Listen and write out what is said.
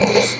Gracias.